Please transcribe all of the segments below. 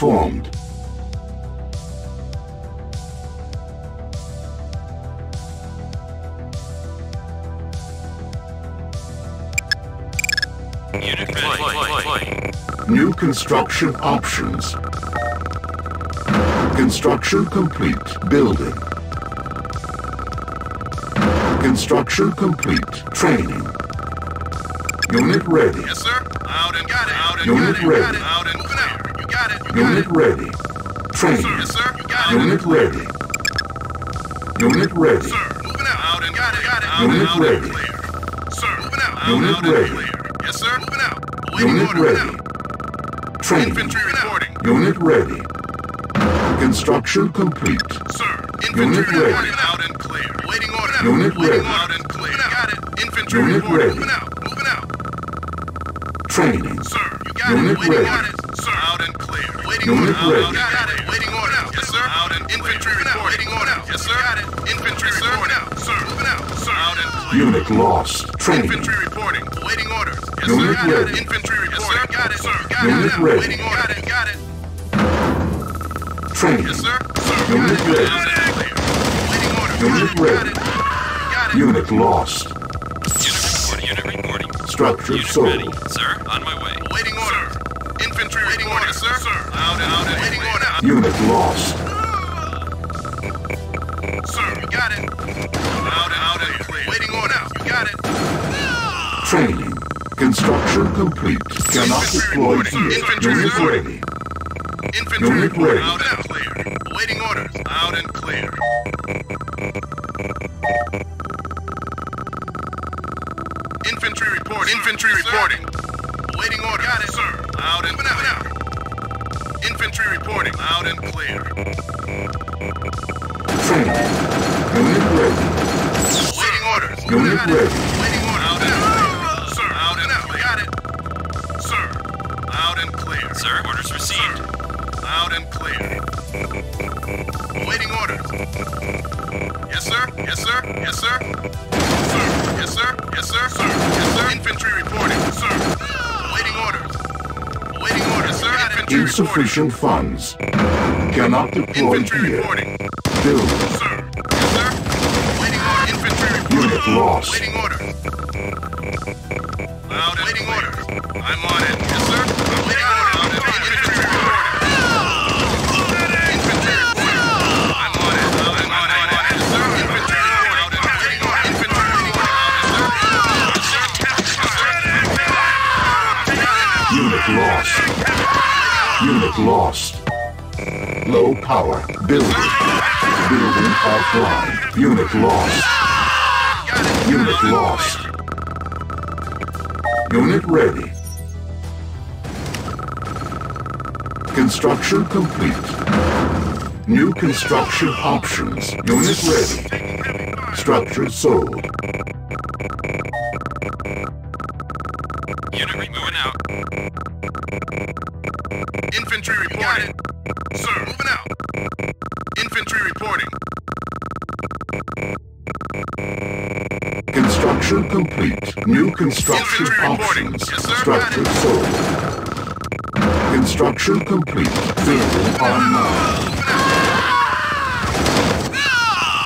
formed. Unit ready. New construction options. Construction complete. Building. Construction complete. Training. Unit ready. Yes, sir. Out and got it. Out and Unit got it. ready. Got it. Unit ready. Training. Yes, sir. You got it. Unit ready. Unit ready. Sir, moving out. Out and got it. Got it. Out Unit out ready. and clear. Sir, moving out. Out Unit and out ready. and clear. Yes, sir. Moving out. Awaiting Unit order. ready. Out. Training. Infantry reporting. Unit ready. Construction complete. Sir, infantry Unit infantry ready. Out and clear. Waiting order. Unit Waiting ready. Out and clear. Got it. Infantry Unit reporting. ready. Moving out. Moving out. Training. Sir, you got Unit it. Waiting ready. got it. Unit order. ready. Out, out, got it. Waiting order. Yes, sir. Out and infantry report. Waiting order. Yes, sir. Got it. Infantry report. Out. Sir, moving out. Sir, out and. Unit lost. Training. Infantry reporting. Waiting orders. Yes, Unit sir. Got ready. it. Infantry reporting. Got it. Sir, got Unit it. ready. Waiting order. Got it. Got it. Training. Yes, sir. Sir, Unit got ready. Out and. Waiting order. Unit Got ready. it. Got it. Unit lost. Unit reporting. Unit reporting. Structure Unit sold. ready. Sir, sir. Sir, out and out and waiting order. Unit lost. Sir, you got it. Out and out and clear. Waiting order. You got it. Training. Construction complete. Cannot deploy here. Infantry Unit reporting. ready. Infantry Unit ready. out and clear. Waiting orders. Out and clear. Infantry reporting. Infantry reporting. Waiting order. Got it, sir. Out and clear. Infantry reporting. Out and clear. Training. Unit ready. Waiting orders. Unit Got it. ready. Waiting order. Out and clear. Sir, out and clear. Got it. Sir, out and clear. Sir, orders received. Out and clear. Waiting orders. Yes, sir. Yes, sir. Yes, sir. Sir. Yes, sir. Yes, sir. Sir. Yes, sir. Infantry reporting. Insufficient funds. Cannot deploy Infantry here. reporting. Building. Sir. Yes, sir. Waiting order. Infantry reporting. Unit lost. Waiting order. Unit lost. Low power. Building. Building offline. Unit lost. Unit lost. Unit ready. Construction complete. New construction options. Unit ready. Structure sold. Infantry reporting. Sir, moving out. Infantry reporting. Construction complete. New construction Infantry options. Yes, sir. Structure sold. Construction complete. Building online.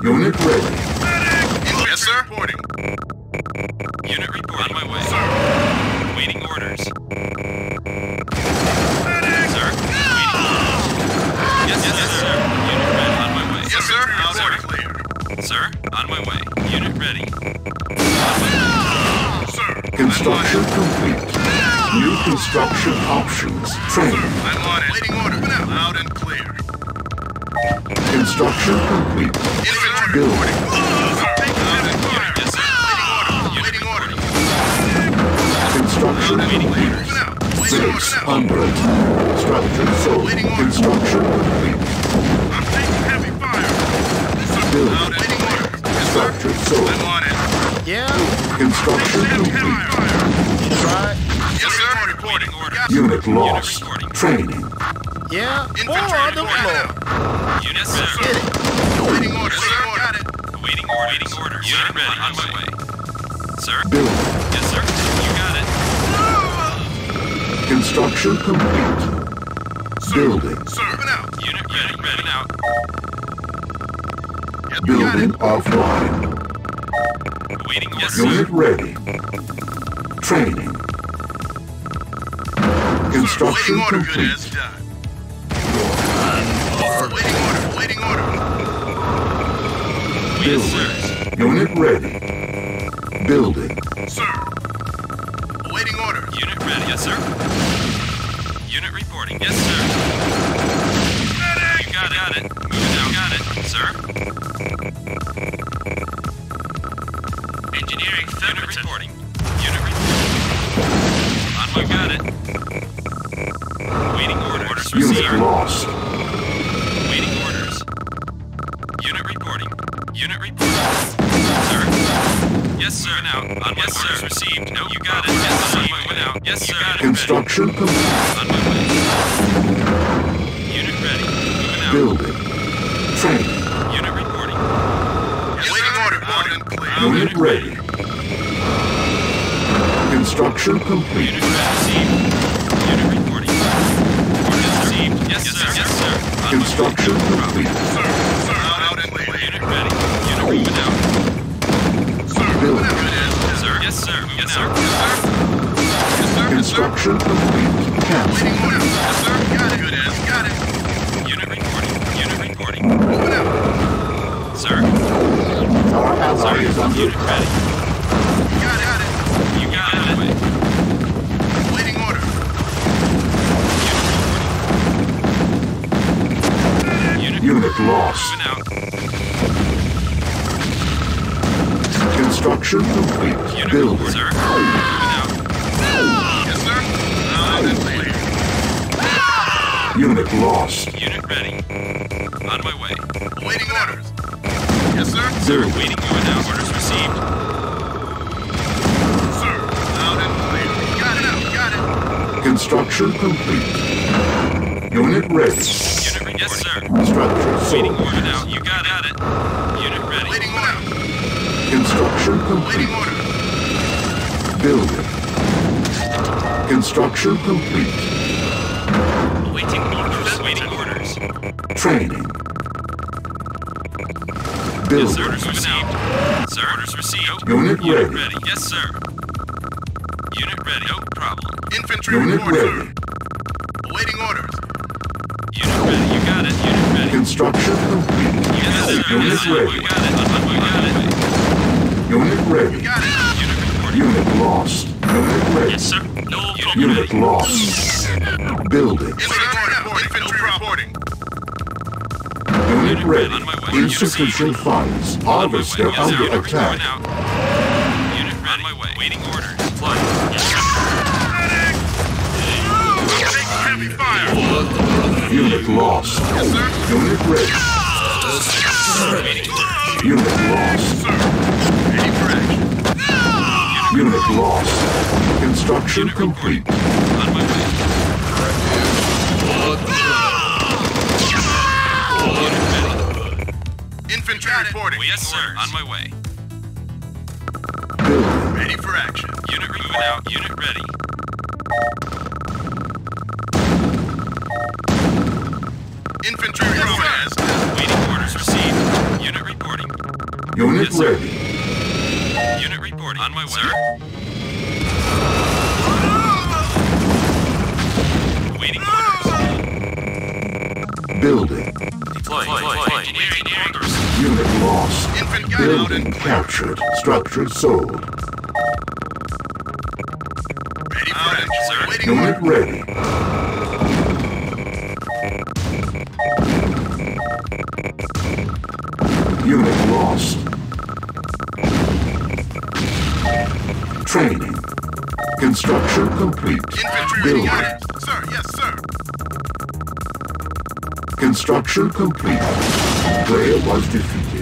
Unit ready. Construction complete. New construction options. Training. I'm on it. Waiting order. Loud and clear. Construction complete. Infantry Building. reporting. Loud and clear. Yes, sir. Waiting order. Unit Waiting order. Construction complete. Moving out. Waiting Base order. now. under attack. Structure sold. Construction complete. I'm taking heavy fire. Building. Loud and waiting order. Yes, sir. Structure sold. I'm on it. Yeah, Construction complete. Fire. tried. Yes, sir. Reporting. Unit lost. reporting. Training. Yeah, four on the reporting. floor. Unit ready. Get it. Waiting order, sir. Got it. Waiting orders. Waiting orders. Unit ready. On my way. Sir? Building. Yes, sir. You got it. Construction complete. Building. Sir, moving out. Unit ready. Ready out. Yep. Building offline. Waiting order. Yes, Unit ready. Training. Construction Waiting order, good complete. as done. Waiting order, waiting order. Yes, Building. sir. Unit ready. Building. Sir. Awaiting order. Unit ready. Yes, sir. Unit reporting. Yes, sir. You got it. Got it. Moving out. Got it, sir. Yes, sir. Now, on yes, orders received. No, you got it. Yes, sir. On out. Yes, sir. Construction complete. On my way. Unit ready. Moving out. Building. Training. Unit reporting. Yes, Waiting order. Loud and clear. Unit unit ready. Construction complete. Unit received. Unit reporting. Orders received. Yes, yes sir. Yes, sir. On my way. Construction complete. Sir, sir, loud and clear. Unit ready. Unit moving out. Sir, Building. good as done. Sir. Yes, sir. Yes, sir. Yes, sir. Yes, sir. Construction complete. Cancel. Yes, sir. Got it. Good as. Got it. Unit reporting. Unit reporting. Moving out. Sir. Our ally Sir. is under Unit Construction complete. Unit Building. sir. Yes, sir. Loud clear. Unit lost. Unit ready. On my way. Waiting orders. Yes, sir. Sir, waiting moving out. Orders received. Sir. Loud and clear. Got it. Got it. Construction complete. Unit ready. Unit ready. Yes, sir. Structure Waiting order out. You got it. Unit ready. Waiting order. Construction complete. Building. Construction complete. Waiting orders. Waiting orders. Training. Building. sir. Orders moving out. Sir, orders received. Unit Unit ready. ready. Yes, sir. Unit ready. No problem. Infantry Unit report, ready. sir. Awaiting orders. Unit ready. You got it. Unit ready. Construction complete. Yes, sir. Unit Yes, sir. We ready. got it. On my way. Got it. Unit ready. Got it. Unit. Unit lost. Unit ready. sir. No problem. Unit lost. Building. Infantry reporting. Unit ready. On. Insufficient funds. On my. Harvester Yes, under Unit attack. Unit ready. On my way. Waiting orders. Flight. Yes, sir. Heavy fire. Unit lost. Yes, sir. Unit ready. Unit lost. Sir. Ready for action. Unit lost. Construction Unit complete. On my way. Infantry reporting. Yes, sir. On my way. Ready for action. Unit moving out. Unit ready. Infantry reporting. Yes, sir. Waiting orders received. Unit reporting. Unit Yes, sir. ready. Unit reporting. On my way. Sir. Waiting orders. Ah! Building. Deploy. Deploy. Engineering orders. Unit lost. Infant got out Building and captured. Structure sold. ready for action. Sir. Waiting Unit order. ready. Unit lost. Training. Construction complete. Building. Sir. Yes, sir. Construction complete. Player was defeated.